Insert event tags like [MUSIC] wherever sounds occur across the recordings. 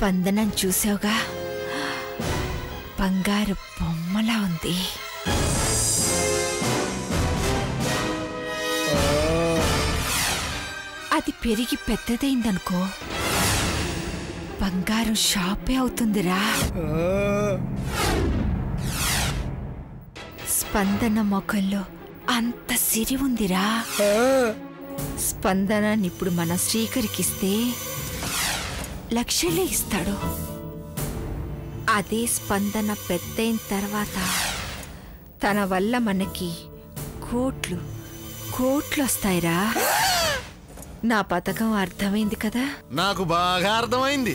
స్పందనం చూసావుగా? బంగారు బొమ్మలా ఉంది. అది పెరిగి పెద్దదైందనుకో. బంగారం షాపే అవుతుందిరా. స్పందన మొఖంలో అంత సిరి ఉందిరా. స్పందనాన్ని ఇప్పుడు మన శ్రీకరికిస్తే లక్షలే ఇస్తాడు. అదే స్పందన పెద్దయిన తర్వాత తన వల్ల మనకి కోట్లు కోట్లు వస్తాయిరా నా పథకం అర్థమైంది కదా? నాకు బాగా అర్థమైంది.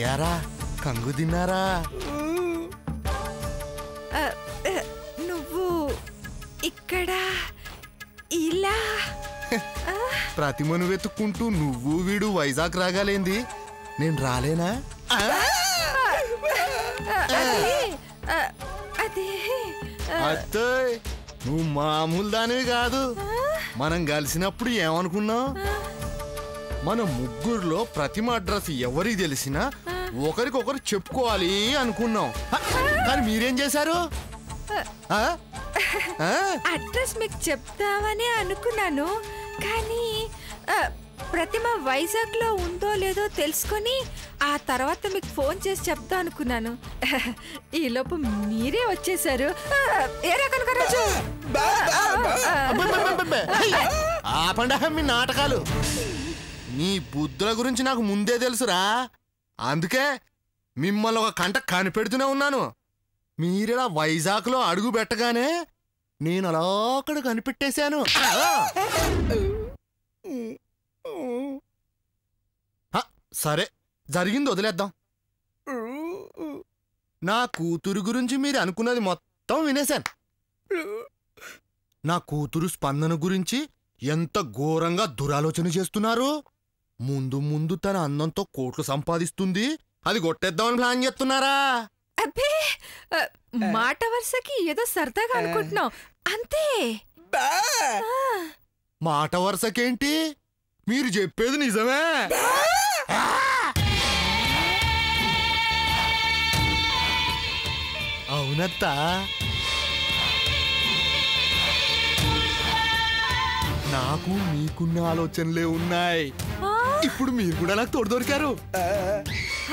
యారా కంగు తిన్నారా? నువ్వు ఇక్కడ ఇలా ప్రతిమను వెతుక్కుంటూ నువ్వు వీడు వైజాగ్ రాగాలేంది? నేను రాలేనా? అదే అత్తయ్ నువ్వు మామూలు దానివి కాదు. మనం కలిసినప్పుడు ఏమనుకున్నావు? మన ముగ్గురులో ప్రతిమ అడ్రస్ ఎవరికి తెలిసినా ఒకరికొకరు చెప్పుకోవాలి అనుకున్నాం కానీ మీరేం చేశారు? అడ్రస్ మీకు చెప్తామని అనుకున్నాను కానీ ప్రతిమ వైజాగ్లో ఉందో లేదో తెలుసుకొని ఆ తర్వాత మీకు ఫోన్ చేసి చెప్తా అనుకున్నాను ఈ లోపు మీరే వచ్చేసారు! హై! ఆపండి మీ నాటకాలు నీ బుద్ధుల గురించి నాకు ముందే తెలుసురా. అందుకే మిమ్మల్ని ఒక కంట కనిపెడుతూనే ఉన్నాను. మీరిలా వైజాగ్లో అడుగు పెట్టగానే నేను అలా అక్కడ కనిపెట్టేశాను. హ, సరే జరిగింది వదిలేద్దాం. నా కూతురు గురించి మీరు అనుకున్నది మొత్తం వినేశాను. నా కూతురు స్పందన గురించి ఎంత ఘోరంగా దురాలోచన చేస్తున్నారు? ముందు ముందు తన అందంతో కోట్లు సంపాదిస్తుంది. అది కొట్టేద్దామని ప్లాన్ చేస్తున్నారా? అబ్బే మాట వరుసకి ఏదో సరదాగా అనుకుంటున్నాం అంతే. మాట వరుసకేంటి? మీరు చెప్పేది నిజమే. అవునత్తా. నాకు మీకున్న ఆలోచనలే ఉన్నాయి. ఇప్పుడు మీరు కూడా నాకు తోడు దొరికారు.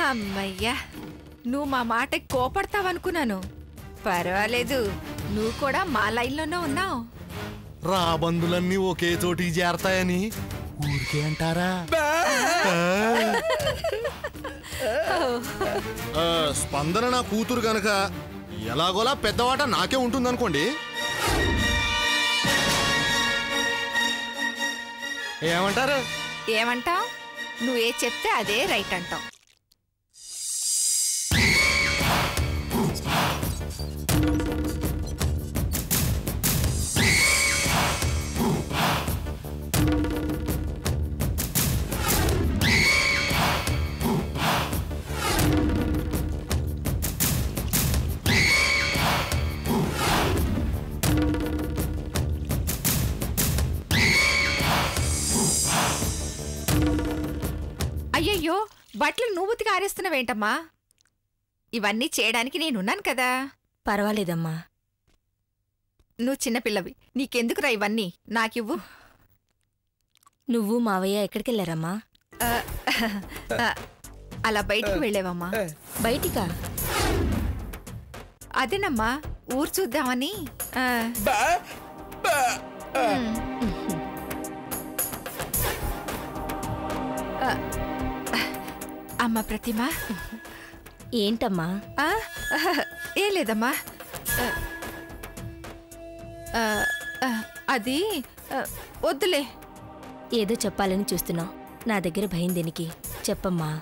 అమ్మయ్యా నువ్వు మా మాటకి కోపడతావనుకున్నాను. పర్వాలేదు నువ్వు కూడా మా లైన్లోనే ఉన్నావు. రాబందులన్నీ ఒకే చోటికి చేరతాయని ఊరికే అంటారా? స్పందన నా కూతురు గనక ఎలాగోలా పెద్దవాట నాకే ఉంటుందనుకోండి ఏమంటారు? ఏమంటావు? నువ్వే చెప్తే అదే రైట్ అంటావు. ఆరేస్తున్నావేంటమ్మా ఇవన్నీ చేయడానికి నేనున్నాను కదా. పర్వాలేదమ్మా. నువ్వు చిన్నపిల్లవి. నీకెందుకురా ఇవన్నీ? నాకివ్వు. నువ్వు మావయ్య ఎక్కడికెళ్ళారమ్మా ఆ, ఆ, అలా బయటికి వెళ్ళేవమ్మా. బయటికా? అదేనమ్మా ఊరు చూద్దామని. ఆ, అమ్మ ప్రతిమ? ఏంటమ్మా? [LAUGHS] ఏం లేదమ్మా. అది వద్దులే. ఏదో చెప్పాలని చూస్తున్నావు. నా దగ్గర భయం దేనికి? చెప్పమ్మా.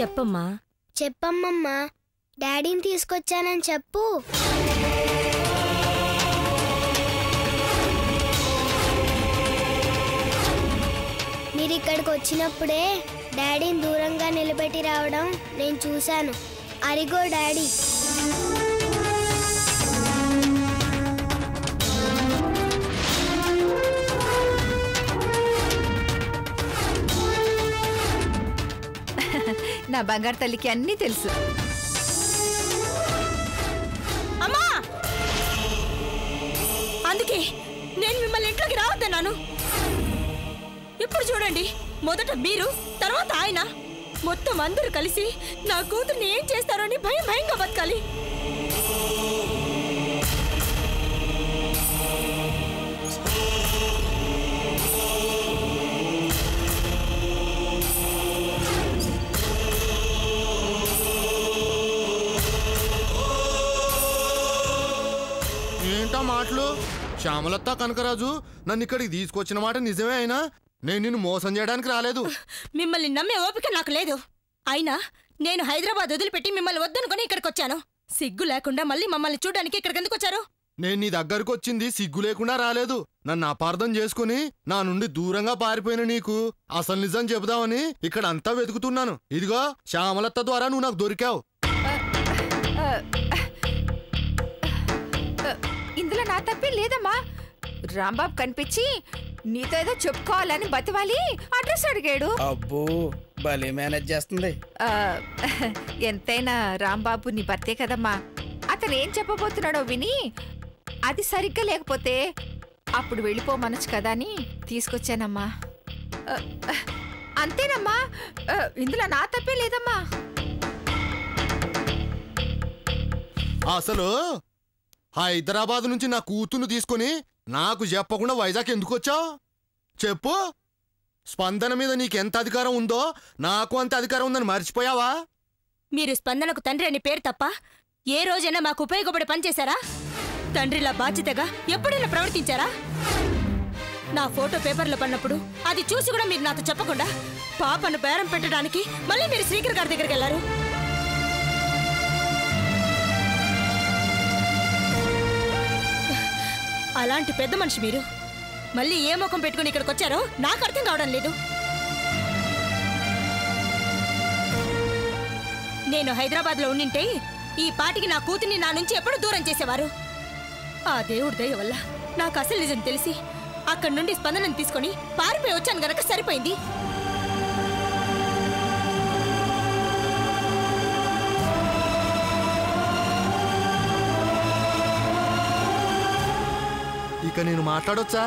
చెప్పమ్మా. చెప్పమ్మమ్మా. డాడీని తీసుకొచ్చానని చెప్పు. మీరు ఇక్కడికి వచ్చినప్పుడే డాడీని దూరంగా నిలబెట్టి రావడం నేను చూశాను. అరిగో డాడీ. [LAUGHS] నా బంగారు తల్లికి అన్నీ తెలుసు. అమ్మా! అందుకే నేను మిమ్మల్ని ఇంట్లోకి రావద్దన్నాను. ఇప్పుడు చూడండి. మొదట మీరు తర్వాత ఆయన. మొత్తం అందరూ కలిసి నా కూతుర్ని ఏం చేస్తారో అని భయం భయంగా బతకాలి. ఏంటా మాటలు? శ్యామలత్త కనకరాజు నన్ను ఇక్కడికి తీసుకొచ్చిన మాట నిజమే అయినా? నేను నిన్ను మోసం చేయడానికి రాలేదు. మిమ్మల్ని నమ్మే ఓపిక నాకు లేదు. అయినా నేను హైదరాబాద్ వదిలిపెట్టి మిమ్మల్ని వద్దనుకొని ఇక్కడికి వచ్చాను సిగ్గు లేకుండా మళ్ళీ మమ్మల్ని చూడడానికి ఇక్కడికి ఎందుకు వచ్చారు? నేను నీ దగ్గరకు వచ్చింది సిగ్గు లేకుండా రాలేదు. నన్ను అపార్థం చేసుకుని నా నుండి దూరంగా పారిపోయిన నీకు అసలు నిజం చెబుదామని ఇక్కడ అంతా వెతుకుతున్నాను. ఇదిగో శ్యామలత్త ద్వారా నువ్వు నాకు దొరికావు. ఇందులో నా తప్పే లేదమ్మా. రాంబాబు కనిపించి నీతో ఏదో చెప్పుకోవాలని బతివాలి అడ్రస్ అడిగాడు. అబ్బో భలే మేనేజ్ చేస్తుంది. ఎంతైనా రాంబాబు నీ భర్తే కదమ్మా. అతను ఏం చెప్పబోతున్నాడో విని అది సరిగ్గా లేకపోతే అప్పుడు వెళ్ళిపోమనొచ్చు కదా అని తీసుకొచ్చానమ్మా. అంతేనమ్మా. ఇందులో నా తప్పే లేదమ్మా. అసలు హైదరాబాద్ నుంచి నా కూతుర్ను తీసుకొని నాకు చెప్పకుండా వైజాగ్ ఎందుకు వచ్చావు చెప్పు. స్పందన మీద నీకెంత అధికారం ఉందో నాకు అంత అధికారం ఉందని మర్చిపోయావా? మీరు స్పందనకు తండ్రి అని పేరు తప్ప ఏ రోజైనా మాకు ఉపయోగపడే పనిచేశారా తండ్రిలా బాధ్యతగా ఎప్పుడైనా ప్రవర్తించారా? నా ఫోటో పేపర్లో పడినప్పుడు అది చూసి కూడా మీరు నాతో చెప్పకుండా పాపను బేరం పెట్టడానికి మళ్ళీ మీరు శ్రీకర్ గారి దగ్గరికి వెళ్ళారు. అలాంటి పెద్ద మనిషి మీరు. మళ్ళీ ఏ ముఖం పెట్టుకుని ఇక్కడికి వచ్చారో నాకు అర్థం కావడం లేదు. నేను హైదరాబాద్లో ఉండింటే ఈ పాటికి నా కూతుర్ని నా నుంచి ఎప్పుడు దూరం చేసేవారు. ఆ దేవుడి దయ వల్ల నాకు అసలు నిజం తెలిసి అక్కడి నుండి స్పందనను తీసుకొని పారిపోయి వచ్చాను గనక సరిపోయింది. ఇక నేను మాట్లాడొచ్చా?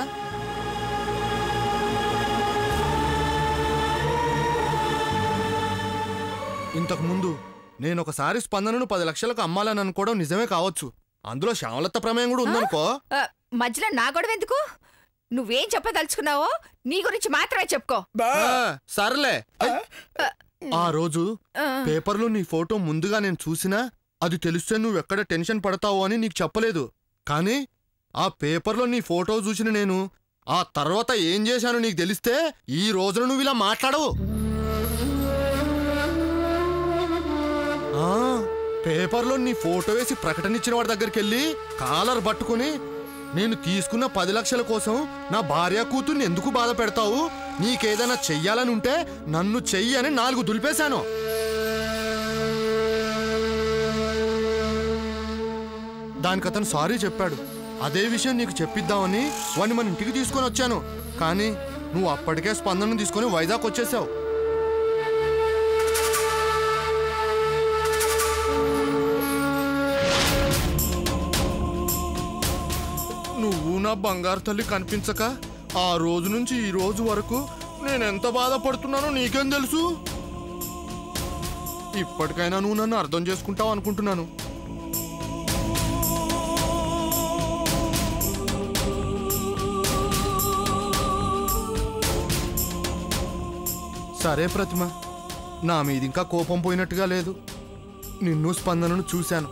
ఇంతకు ముందు నేను ఒకసారి స్పందనను పది లక్షలకు అమ్మాలని అనుకోవడం నిజమే కావచ్చు. అందులో శ్యామలత్త ప్రమేయం కూడా ఉందనుకో. మధ్యలో నా గొడవ ఎందుకు? నువ్వేం చెప్పదలుచుకున్నావో నీ గురించి మాత్రమే చెప్పుకో. సర్లే. ఆ రోజు పేపర్లో నీ ఫోటో ముందుగా నేను చూసినా అది తెలిస్తే నువ్వు ఎక్కడ టెన్షన్ పడతావో అని నీకు చెప్పలేదు. కానీ ఆ పేపర్లో నీ ఫోటో చూసిన నేను. ఆ తర్వాత ఏం చేశాను నీకు తెలిస్తే ఈ రోజున నువ్వు ఇలా మాట్లాడవు. పేపర్లో నీ ఫోటో వేసి ప్రకటన ఇచ్చిన వాడి దగ్గరికి వెళ్ళి కాలర్ పట్టుకుని నేను తీసుకున్న పది లక్షల కోసం నా భార్య కూతుర్ని ఎందుకు బాధ పెడతావు? నీకేదైనా చెయ్యాలని ఉంటే నన్ను చెయ్యి అని నాలుగు దులిపేశాను. దానికి అతను సారీ చెప్పాడు. అదే విషయం నీకు చెప్పిద్దామని వాడిని మన ఇంటికి తీసుకొని వచ్చాను. కానీ నువ్వు అప్పటికే స్పందన తీసుకొని వైజాగ్ వచ్చేసావు. నువ్వు నా బంగారు తల్లి కనిపించక ఆ రోజు నుంచి ఈ రోజు వరకు నేను ఎంత బాధపడుతున్నానో నీకేం తెలుసు? ఇప్పటికైనా నువ్వు నన్ను అర్థం చేసుకుంటావు అనుకుంటున్నాను. సరే ప్రతిమ. నా మీద ఇంకా కోపం పోయినట్టుగా లేదు. నిన్ను స్పందనను చూశాను.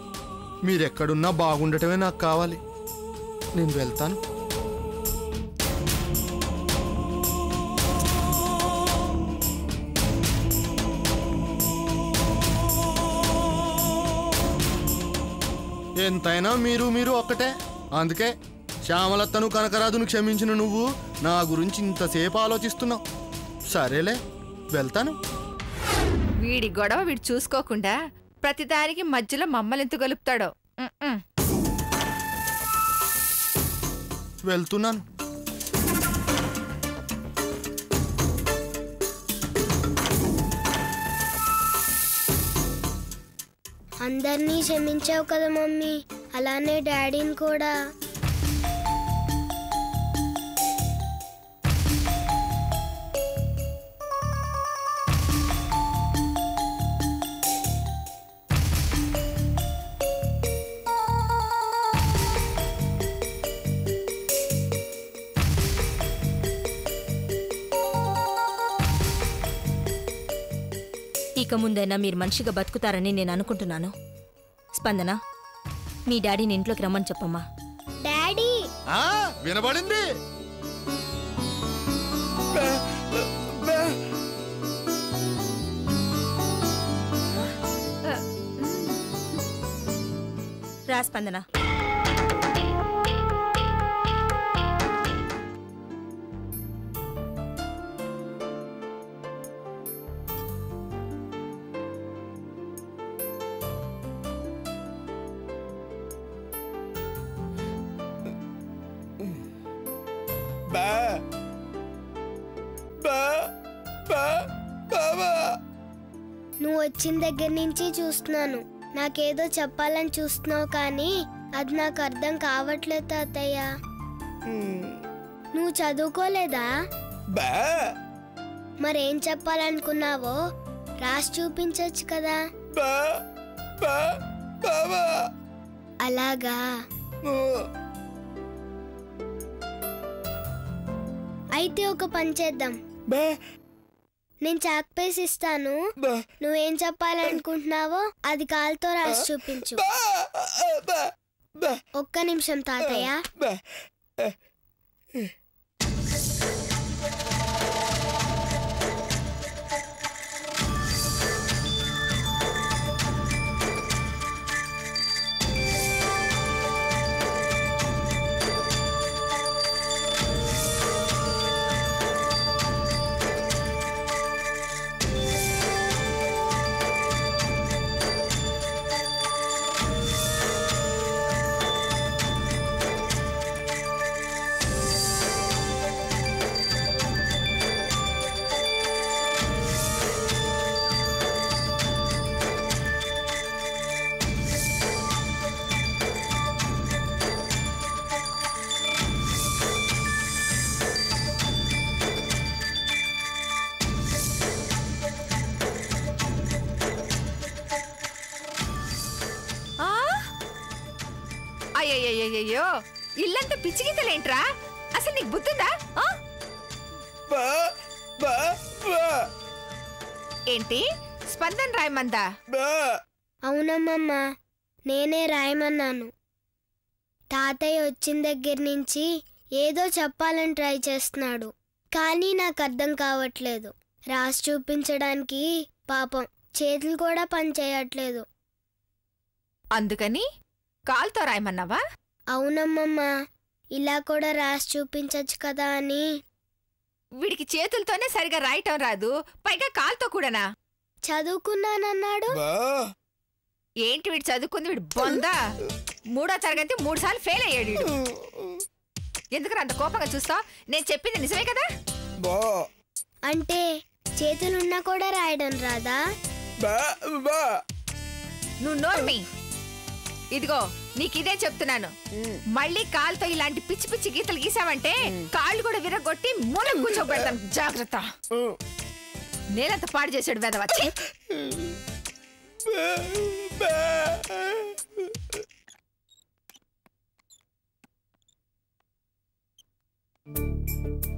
మీరెక్కడున్నా బాగుండటమే నాకు కావాలి. నేను వెళ్తాను. ఎంతైనా మీరు మీరు ఒక్కటే. అందుకే శ్యామలత్తను కనకరాజును క్షమించిన నువ్వు నా గురించి ఇంతసేపు ఆలోచిస్తున్నావు. సరేలే. వెళ్తాను. వీడి గొడవ వీడు చూసుకోకుండా ప్రతిదానికి మధ్యలో మమ్మల్ని గలుపుతాడో. ఉమ్మ్. వెళ్తున్నాను. అందరినీ క్షమించావు కదా మమ్మీ. అలానే డాడీని కూడా. ఇక ముందైనా మీరు మనిషిగా బతుకుతారని నేను అనుకుంటున్నాను. స్పందన మీ డాడీని ఇంట్లోకి రమ్మని చెప్పమ్మా. డాడీ! ఆ, వినబడింది. రా స్పందన. వచ్చిన దగ్గర నుంచి చూస్తున్నాను. నాకేదో చెప్పాలని చూస్తున్నావు కానీ అది నాకు అర్థం కావట్లేదు తాతయ్య. నువ్వు చదువుకోలేదా? బా. మరేం చెప్పాలనుకున్నావో రాసి చూపించొచ్చు కదా. బా బా బాబా అలాగా. అయితే ఒక పని చేద్దాం. బా నేను చాక్ పేస్ ఇస్తాను. నువ్వేం చెప్పాలనుకుంటున్నావో అది కాలుతో రాసి చూపించు. ఒక్క నిమిషం తాతయ్య. పిచ్చిగీతలేంట్రా అసలు నీకు బుద్ధిందా? ఆ? బా బా బా. ఏంటి? స్పందన రాయమందా? అవునమ్మమ్మ నేనే రాయమన్నాను. తాతయ్య వచ్చిన దగ్గర నుంచి ఏదో చెప్పాలని ట్రై చేస్తున్నాడు కానీ నాకు అర్థం కావట్లేదు. రాసి చూపించడానికి పాపం చేతులు కూడా పని చేయట్లేదు. అందుకని కాల్తో రాయమన్నావా? అవునమ్మమ్మ ఇలా కూడా రాసి చూపించచ్చు కదా అని. వీడికి చేతులతోనే సరిగా రాయటం రాదు పైగా కాల్తో కూడానా? చదువుకున్నానన్నాడు. ఏంటి వీడు చదువుకుంది? వీడు బొందా. మూడో తరగతి మూడు సార్లు ఫెయిల్ అయ్యాడు వీడు. ఎందుకు అంత కోపంగా చూస్తావు? నేను చెప్పింది నిజమే కదా? అంటే చేతులున్నా కూడా రాయడం రాదా? నువ్వు నోర్మి ఇదిగో నీకు ఇదే చెప్తున్నాను మళ్ళీ కాలుతో ఇలాంటి పిచ్చి పిచ్చి గీతలు గీసావంటే కాళ్ళు కూడా విరగొట్టి మూల కూర్చోబెడతాను. జాగ్రత్త. నేనంత పాడు చేశాడు వెదవచ్చి బా బాగున్నావురా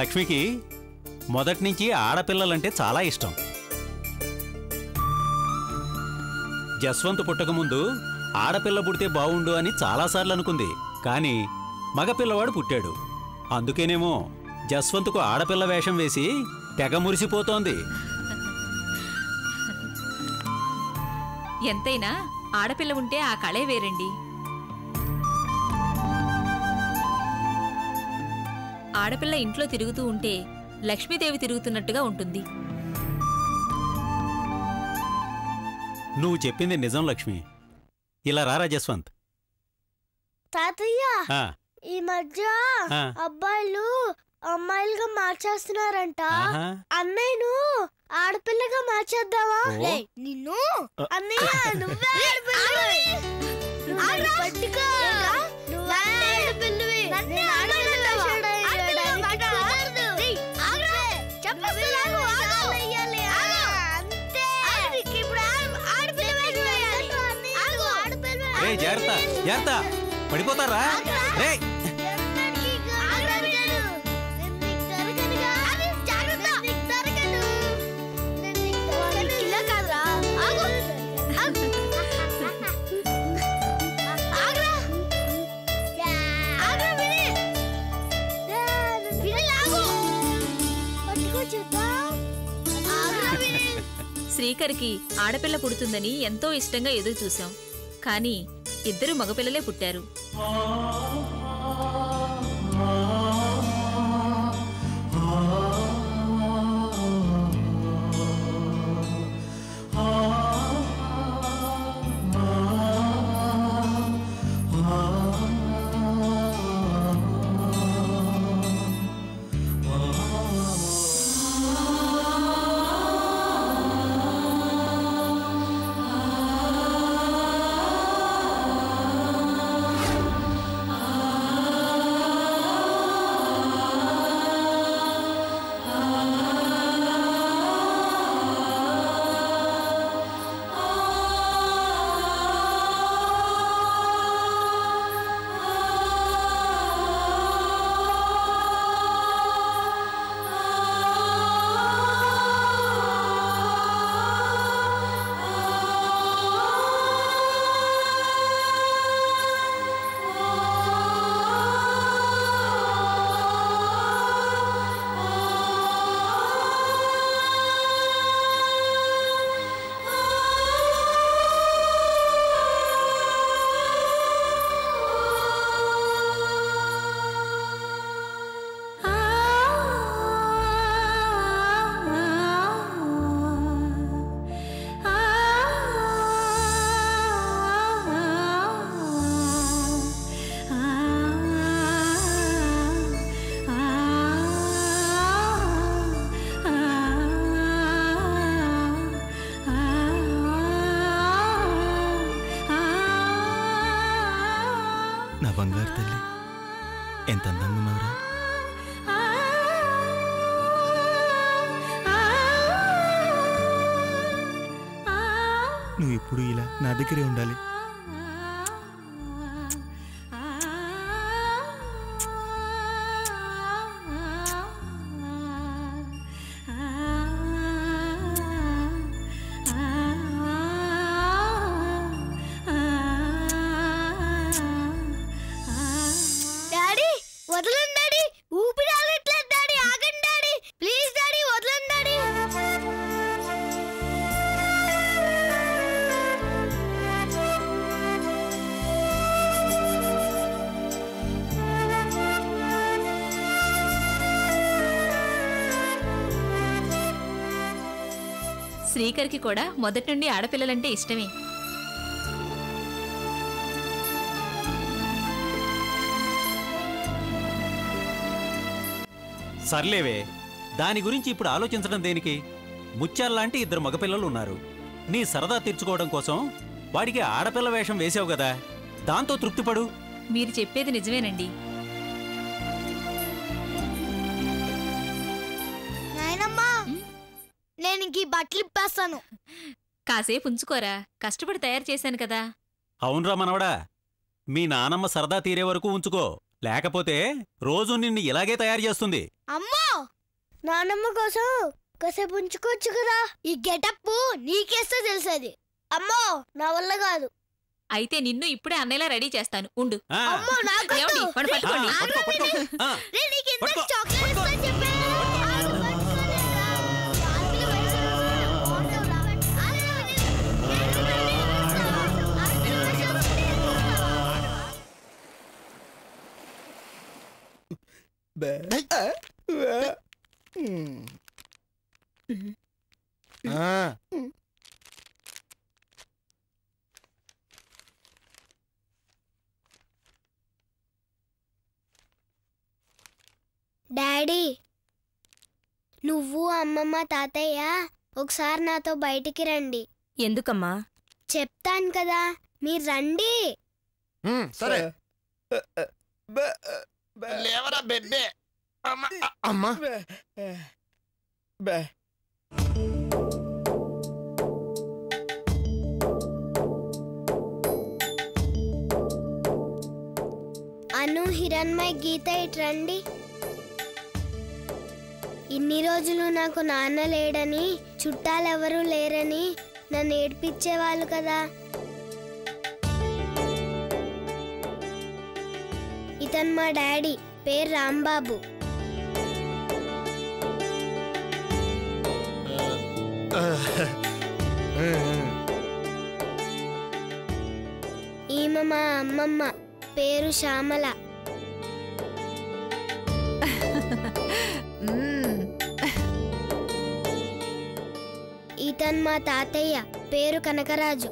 లక్ష్మికి మొదటి నుంచి ఆడపిల్లలంటే చాలా ఇష్టం. జస్వంత్ పుట్టకముందు ఆడపిల్ల పుడితే బావుండు అని చాలాసార్లు అనుకుంది. కానీ మగపిల్లవాడు పుట్టాడు. అందుకేనేమో జస్వంత్కు ఆడపిల్ల వేషం వేసి తెగ మురిసిపోతోంది. ఎంతైనా ఆడపిల్ల ఉంటే ఆ కళే వేరండి. ఆడపిల్ల ఇంట్లో తిరుగుతూ ఉంటే లక్ష్మీదేవి తిరుగుతున్నట్టుగా ఉంటుంది నువ్వు చెప్పింది నిజం లక్ష్మి ఇలా రారా జస్వంత్ తాతయ్య ఆ, ఈ మధ్య ఆ. అబ్బాయిలు అమ్మాయిలుగా మార్చేస్తున్నారంట ఆహా. అన్నయ్యను ఆడపిల్లగా మార్చేద్దామా ఓ. ఏయ్, నిన్ను అన్నయ్య నువ్వే ఆడపిల్లవి. నువ్వు పట్టుకో. జాగ్రత్త జాగ్రత్త. పడిపోతారా? రే [LAUGHS] శ్రీకర్కి ఆడపిల్ల పుడుతుందని ఎంతో ఇష్టంగా ఎదురు చూశాం కానీ ఇద్దరు మగపిల్లలే పుట్టారు. బంగారు తల్లి. ఎంత అందంగా ఉన్నావురా. నువ్వు ఎప్పుడు ఇలా నా దగ్గరే ఉండాలి. శ్రీకర్కి కూడా మొదటి నుండి ఆడపిల్లలంటే ఇష్టమే. సర్లేవే దాని గురించి ఇప్పుడు ఆలోచించడం దేనికి? ముత్యాల్లాంటి ఇద్దరు మగపిల్లలు ఉన్నారు. నీ సరదా తీర్చుకోవడం కోసం వాడికి ఆడపిల్ల వేషం వేసావు కదా దాంతో తృప్తిపడు. మీరు చెప్పేది నిజమేనండి. ఇంక ఈ బట్టలు ఇప్పేస్తాను. కాసేపు ఉంచుకోరా. కష్టపడి తయారు చేశాను కదా. అవునరా మనవడా. మీ నానమ్మ సరదా తీరే వరకు ఉంచుకో. లేకపోతే రోజు నిన్ను ఇలాగే తయారు చేస్తుంది. అమ్మో! నానమ్మ కోసం కాసేపు ఉంచుకోవచ్చు కదా. ఈ గెటప్ నీకేస్తే తెలిసేది. అమ్మో! నా వల్ల కాదు. అయితే నిన్ను ఇప్పుడే అన్నయ్యలా రెడీ చేస్తాను. ఉండు. అమ్మో నాకు డాడీ నువ్వు అమ్మమ్మ తాతయ్య ఒకసారి నాతో బయటికి రండి. ఎందుకమ్మా? చెప్తాను కదా మీరు రండి. సరే. బే లేవరా బెబ్బే. అమ్మ అమ్మా. బే బే. అను హిరణ్మయ్ గీత ఇటు రండి. ఇన్ని రోజులు నాకు నాన్న లేడని చుట్టాలెవరూ లేరని నన్ను ఏడ్పించేవాళ్ళు కదా. ఇతను మా డాడీ పేరు రాంబాబు ఈమె మా అమ్మమ్మ పేరు శ్యామల మ్మ్. ఇతను మా తాతయ్య పేరు కనకరాజు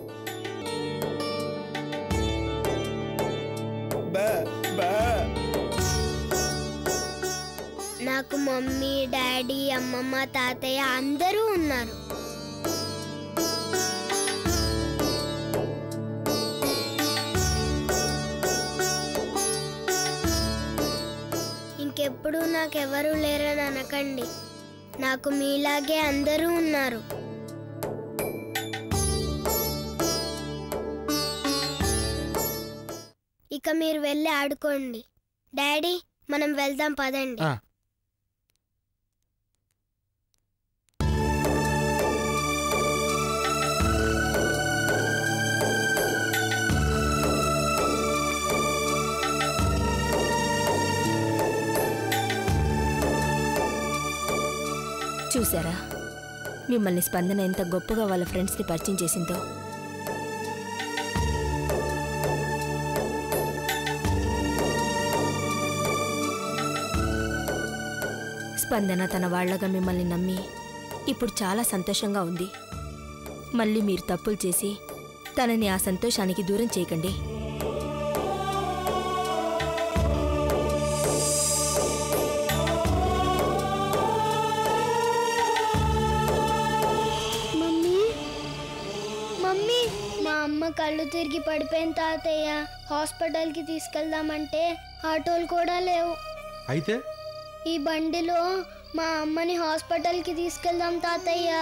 నాకు మమ్మీ డాడీ అమ్మమ్మ తాతయ్య అందరూ ఉన్నారు. ఇంకెప్పుడు నాకెవరూ లేరని అనకండి. నాకు మీలాగే అందరూ ఉన్నారు. ఇక మీరు వెళ్ళి ఆడుకోండి. డాడీ మనం వెళ్దాం పదండి. చూసారా మిమ్మల్ని స్పందన ఎంత గొప్పగా వాళ్ళ ఫ్రెండ్స్ని పరిచయం చేసిందో. స్పందన తన వాళ్ళగా మిమ్మల్ని నమ్మి ఇప్పుడు చాలా సంతోషంగా ఉంది. మళ్ళీ మీరు తప్పులు చేసి తనని ఆ సంతోషానికి దూరం చేయకండి. తిరిగి పడిపోయిన తాతయ్య హాస్పిటల్కి తీసుకెళ్దామంటే ఆటోలు కూడా లేవు. అయితే? ఈ బండిలో మా అమ్మని హాస్పిటల్కి తీసుకెళ్దాం తాతయ్య.